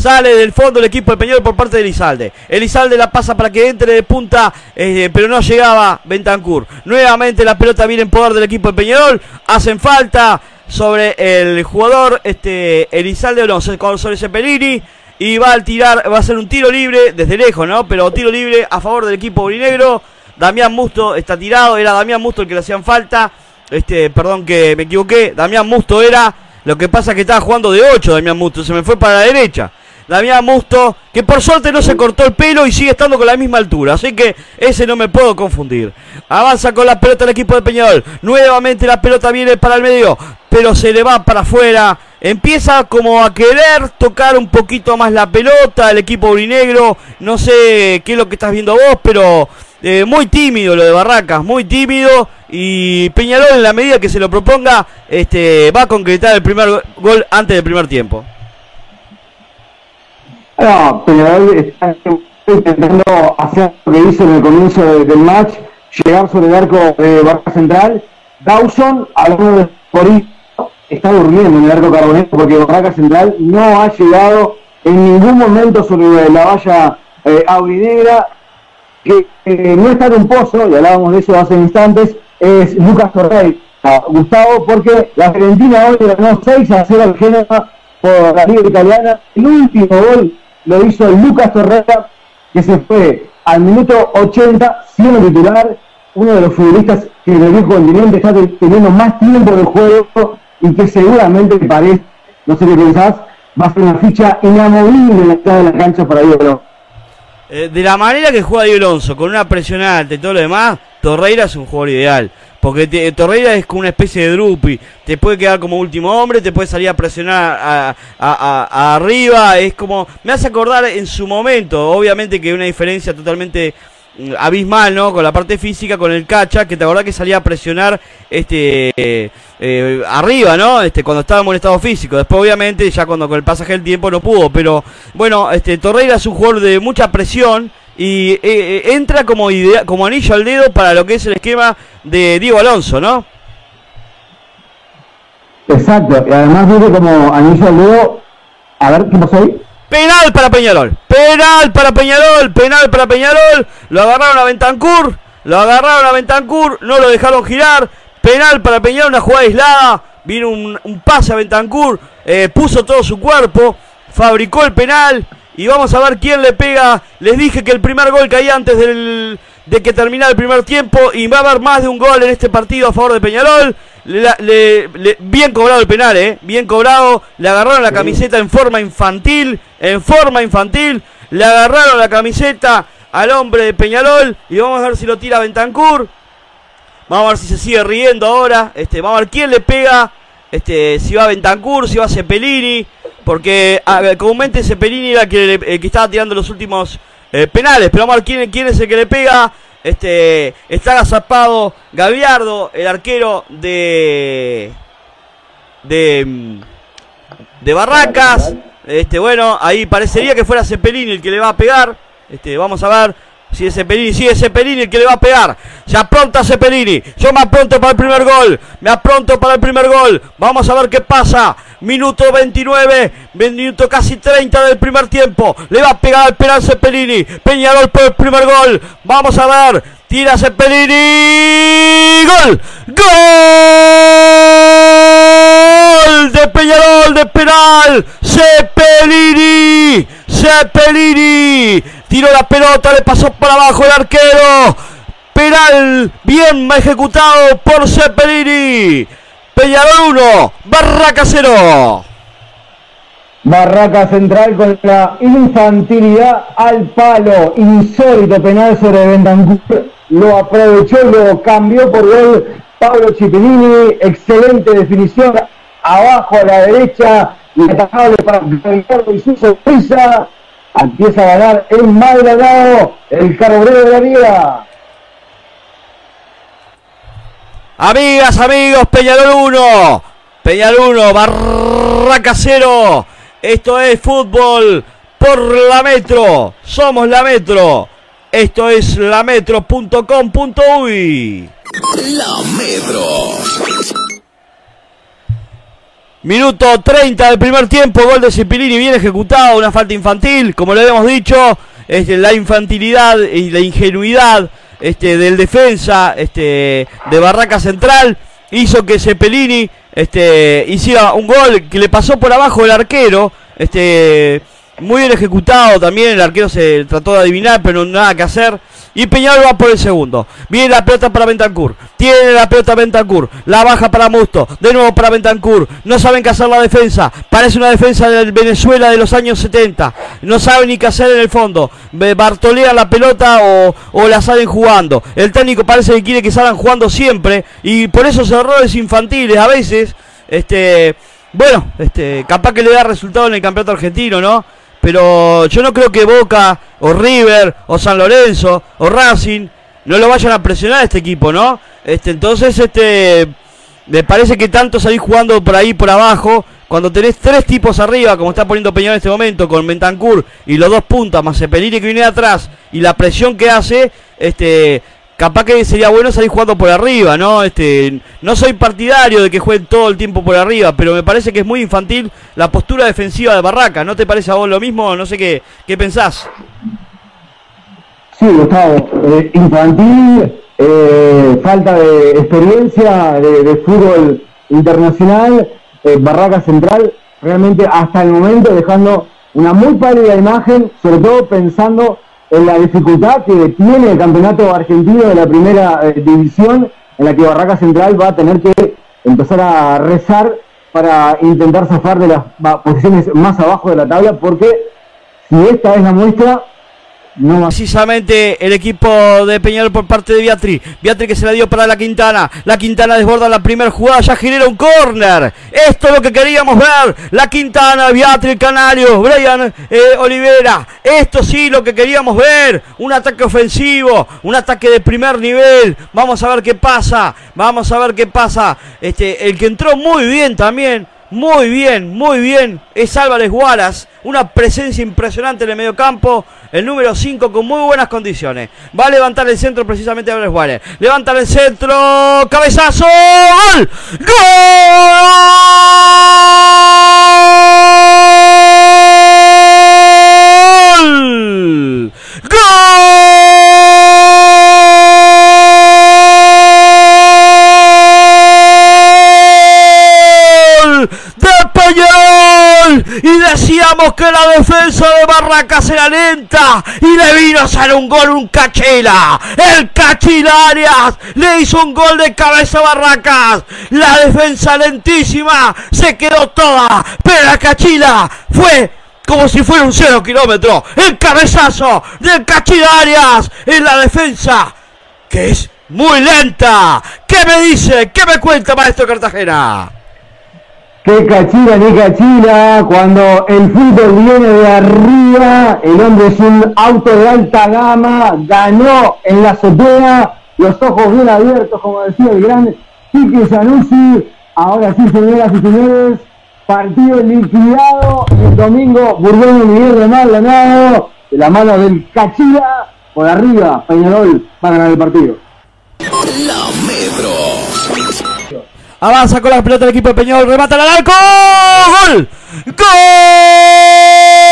Sale del fondo el equipo de Peñarol por parte de Elizalde. Elizalde la pasa para que entre de punta, eh, pero no llegaba Bentancur. Nuevamente la pelota viene en poder del equipo de Peñarol. Hacen falta sobre el jugador este Elizalde, no, sobre Cepelini. Y va a tirar, va a ser un tiro libre desde lejos, ¿no? Pero tiro libre a favor del equipo brinegro. Damián Musto está tirado, era Damián Musto el que le hacían falta. Este, perdón que me equivoqué. Damián Musto era. Lo que pasa es que estaba jugando de 8 Damián Musto. Se me fue para la derecha. Damián Musto, que por suerte no se cortó el pelo y sigue estando con la misma altura. Así que ese no me puedo confundir. Avanza con la pelota el equipo de Peñarol. Nuevamente la pelota viene para el medio, pero se le va para afuera. Empieza como a querer tocar un poquito más la pelota el equipo urinegro. No sé qué es lo que estás viendo vos, pero eh, muy tímido lo de Barracas, muy tímido. Y Peñarol en la medida que se lo proponga, este, va a concretar el primer gol antes del primer tiempo. No, Peñarol está intentando hacer lo que hizo en el comienzo del match, llegar sobre el arco de Barra Central. Dawson, hablando de Corito, está durmiendo en el arco carbonero porque Barraca Central no ha llegado en ningún momento sobre la valla eh, que no está en un pozo, y hablábamos de eso hace instantes, es Lucas Torrey. Gustavo, porque la Argentina hoy ganó 6 a 0 al Génova por la Liga Italiana. El último gol lo hizo Lucas Torreta, que se fue al minuto 80 siendo titular, uno de los futbolistas que en el viejo continente está teniendo más tiempo de juego y que seguramente parece, no sé qué pensás, va a ser una ficha inamovible en la entrada de la cancha para Diego eh, de la manera que juega Diego Alonso, con una presión alta y todo lo demás, Torreira es un jugador ideal. Porque Torreira es como una especie de drupi. Te puede quedar como último hombre, te puede salir a presionar a, arriba. Es como. Me hace acordar en su momento, obviamente que una diferencia totalmente mm, abismal, ¿no? Con la parte física, con el cacha, que te acordás que salía a presionar este eh, arriba, ¿no? Este, cuando estábamos en estado físico. Después, obviamente, ya cuando con el pasaje del tiempo no pudo. Pero bueno, este Torreira es un jugador de mucha presión y eh, eh, entra como, idea, como anillo al dedo para lo que es el esquema de Diego Alonso, ¿no? Exacto, y además viene como anillo al dedo. A ver, ¿qué pasó ahí? Penal para Peñarol, penal para Peñarol, penal para Peñarol. Lo agarraron a Bentancur, lo agarraron a Bentancur, no lo dejaron girar. Penal para Peñarol, una jugada aislada. Vino un, pase a Bentancur, eh, puso todo su cuerpo, fabricó el penal y vamos a ver quién le pega. Les dije que el primer gol caía antes de que terminara el primer tiempo. Y va a haber más de un gol en este partido a favor de Peñarol. bien cobrado el penal, ¿eh? Bien cobrado. Le agarraron la camiseta en forma infantil. En forma infantil. Le agarraron la camiseta al hombre de Peñarol. Y vamos a ver si lo tira Bentancur. Vamos a ver si se sigue riendo ahora. Este, vamos a ver quién le pega. Este, si va Bentancur, si va Cepelini. Porque comúnmente Cepelini era el que, que estaba tirando los últimos eh, penales. Pero vamos a ver quién, es el que le pega. Este, está agazapado Gaviardo, el arquero de, de, mm, de Barracas. Este, bueno, ahí parecería que fuera Cepelini el que le va a pegar. Este, vamos a ver. Si es Cepelini, si es Cepelini el que le va a pegar. Se apronta Cepelini. Yo me apronto para el primer gol. Me apronto para el primer gol. Vamos a ver qué pasa. Minuto 29. Minuto casi 30 del primer tiempo. Le va a pegar al penal Cepelini. Peñarol por el primer gol. Vamos a ver. Tira Cepelini. Gol. Gol de Peñarol de penal. Cepelini. Cepelini Tiró la pelota, le pasó por abajo el arquero. Penal bien ejecutado por Cepelini. Peñarol 1, Barraca 0. Barraca Central con la infantilidad al palo. Insólito penal sobre Bentancur. Lo aprovechó, lo cambió por gol Pablo Cipollini. Excelente definición. Abajo a la derecha. Inatacable para Ricardo y su sorpresa. Empieza a ganar el Maldonado, el carbobrero de la vida. Amigas, amigos, Peñarol 1, Peñarol 1, Barraca 0. Esto es fútbol por la Metro. Somos la Metro. Esto es lametro.com.uy. La Metro. Minuto 30 del primer tiempo, gol de Cepilini bien ejecutado, una falta infantil, como le habíamos dicho, este, la infantilidad y la ingenuidad este, del defensa este, de Barraca Central hizo que Cepelini este, hiciera un gol que le pasó por abajo el arquero, este, muy bien ejecutado también, el arquero se trató de adivinar, pero nada que hacer. Y Peñarol va por el segundo. Viene la pelota para Bentancur. Tiene la pelota Bentancur. La baja para Musto. De nuevo para Bentancur. No saben qué hacer la defensa. Parece una defensa del Venezuela de los años 70. No saben ni qué hacer en el fondo. Bartolea la pelota o, o la salen jugando. El técnico parece que quiere que salgan jugando siempre. Y por esos errores infantiles a veces. Este. Bueno, este, capaz que le da resultado en el campeonato argentino, ¿no? Pero yo no creo que Boca o River o San Lorenzo o Racing no lo vayan a presionar a este equipo, ¿no? Este, entonces, este, me parece que tanto salir jugando por ahí por abajo, cuando tenés tres tipos arriba, como está poniendo Peñón en este momento, con Mentancur y los dos puntas, más Cepelini que viene atrás y la presión que hace, este, capaz que sería bueno salir jugando por arriba, ¿no? Este, no soy partidario de que jueguen todo el tiempo por arriba, pero me parece que es muy infantil la postura defensiva de Barraca. ¿No te parece a vos lo mismo? No sé qué, qué pensás. Sí, Gustavo, eh, infantil, eh, falta de experiencia de, fútbol internacional, eh, Barraca Central, realmente hasta el momento dejando una muy pálida imagen, sobre todo pensando en la dificultad que tiene el campeonato argentino de la primera eh, división, en la que Barraca Central va a tener que empezar a rezar para intentar zafar de las posiciones más abajo de la tabla, porque si esta es la muestra, no Precisamente el equipo de Peñarol por parte de Beatriz. Beatriz que se la dio para la Quintana. La Quintana desborda la primera jugada, ya genera un córner. Esto es lo que queríamos ver. La Quintana, Beatriz Canario, Brian eh, Olivera. Esto sí lo que queríamos ver. Un ataque ofensivo, un ataque de primer nivel. Vamos a ver qué pasa. Vamos a ver qué pasa. Este, el que entró muy bien también muy bien, muy bien. Es Álvarez Guaras. Una presencia impresionante en el medio campo. El número 5 con muy buenas condiciones. Va a levantar el centro precisamente Álvarez Guaras. Levanta el centro. Cabezazo. ¡Gol! ¡Gol! Decíamos que la defensa de Barracas era lenta y le vino a hacer un gol un cachila. El cachilarias le hizo un gol de cabeza a Barracas. La defensa lentísima se quedó toda, pero la cachila fue como si fuera un cero kilómetro. El cabezazo del cachilarias en la defensa, que es muy lenta. ¿Qué me dice? ¿Qué me cuenta, maestro Cartagena? Qué cachina, qué cachina, cuando el fútbol viene de arriba, el hombre es un auto de alta gama, ganó en la azotea, los ojos bien abiertos, como decía el gran Quique Zanussi, ahora sí, señoras y señores, partido liquidado, el domingo Burgón Miguel de Mal ganado, de la mano del Cachila, por arriba, Peñarol va ganar el partido. Avanza con la pelota del equipo de Peñol. Remata al arco. ¡Gol! ¡Gol!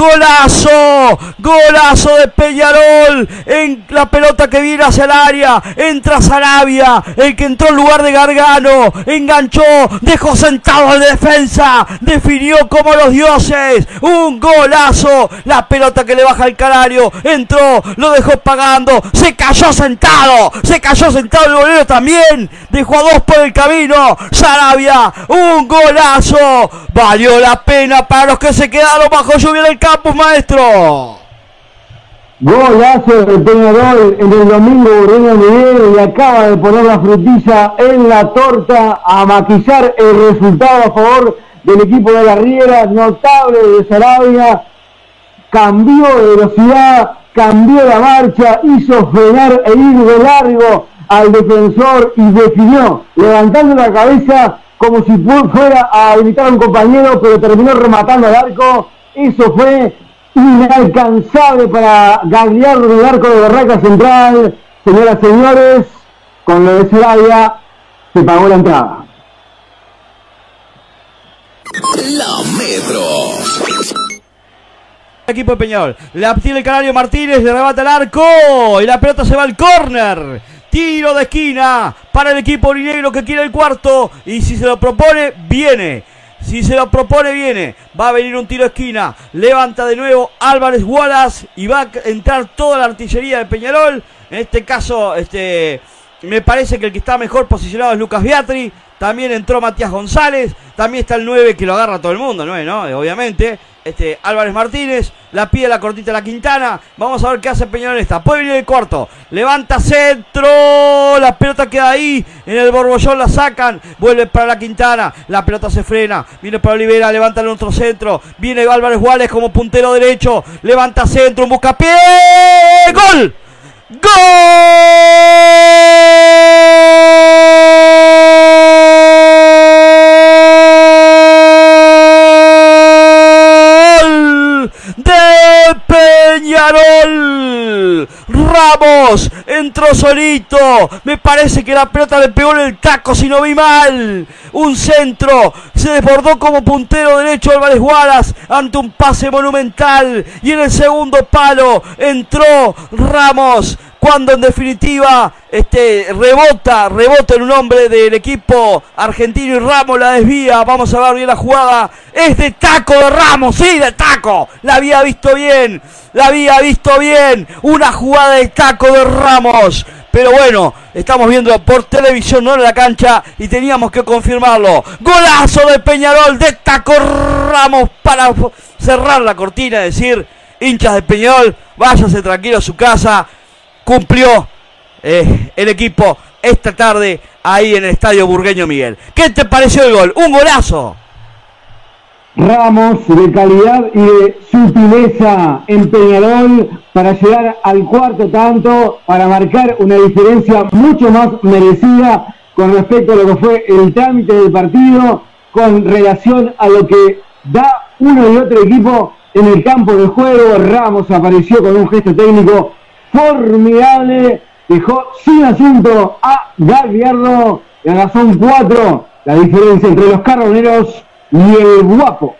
Golazo, golazo de Peñarol en la pelota que viene hacia el área, entra Sarabia, el que entró en lugar de Gargano, enganchó, dejó sentado al defensa, definió como los dioses, un golazo, la pelota que le baja al canario, entró, lo dejó pagando, se cayó sentado, se cayó sentado el bolero también, dejó a dos por el camino, Sarabia, un golazo, valió la pena para los que se quedaron bajo lluvia del maestro. Golazo de Peñarol en el domingo Burrino Miguel y acaba de poner la frutilla en la torta a maquillar el resultado a favor del equipo de la Riera, notable de Sarabia, cambió de velocidad, cambió la marcha, hizo frenar e ir de largo al defensor y definió, levantando la cabeza como si fuera a evitar a un compañero, pero terminó rematando al arco. Eso fue inalcanzable para Gagliardo del arco de Barraca Central. Señoras y señores, con lo de Celaya se pagó la entrada. La Metro. Equipo de Peñarol. La tiene el Canario Martínez, le rebata el arco y la pelota se va al córner. Tiro de esquina para el equipo orinegro que quiere el cuarto. Y si se lo propone, viene. Si se lo propone, viene. Va a venir un tiro esquina. Levanta de nuevo Álvarez Wallace. Y va a entrar toda la artillería de Peñarol. En este caso, este, me parece que el que está mejor posicionado es Lucas Beatri. También entró Matías González. También está el 9 que lo agarra todo el mundo, 9, ¿no? Obviamente. Este, Álvarez Martínez. La pide la cortita la Quintana. Vamos a ver qué hace Peñarol esta. Puede venir el cuarto. Levanta centro. La pelota queda ahí. En el borbollón la sacan. Vuelve para la Quintana. La pelota se frena. Viene para Olivera. Levanta el otro centro. Viene Álvarez Juárez como puntero derecho. Levanta centro. Busca pie. ¡Gol! ¡Gol! de Peñarol. Ramos entró solito. Me parece que la pelota le pegó en el taco, si no vi mal. Un centro. Se desbordó como puntero derecho Álvarez Guaras ante un pase monumental. Y en el segundo palo entró Ramos cuando en definitiva este, rebota, rebota en un hombre del equipo argentino y Ramos la desvía. Vamos a ver bien la jugada. Es de taco de Ramos, sí, de taco. La había visto bien, la había visto bien. Una jugada de taco de Ramos. Pero bueno, estamos viendo por televisión, no en la cancha, y teníamos que confirmarlo. Golazo de Peñarol, de taco Ramos para cerrar la cortina, decir, hinchas de Peñarol, váyase tranquilo a su casa cumplió eh, el equipo esta tarde ahí en el Estadio Burgueño Miguel. ¿Qué te pareció el gol? Un golazo. Ramos de calidad y de sutileza en Peñarol para llegar al cuarto tanto, para marcar una diferencia mucho más merecida con respecto a lo que fue el trámite del partido, con relación a lo que da uno y otro equipo en el campo de juego. Ramos apareció con un gesto técnico formidable, dejó sin asunto a Galviardo, y ahora son cuatro la diferencia entre los carroneros y el guapo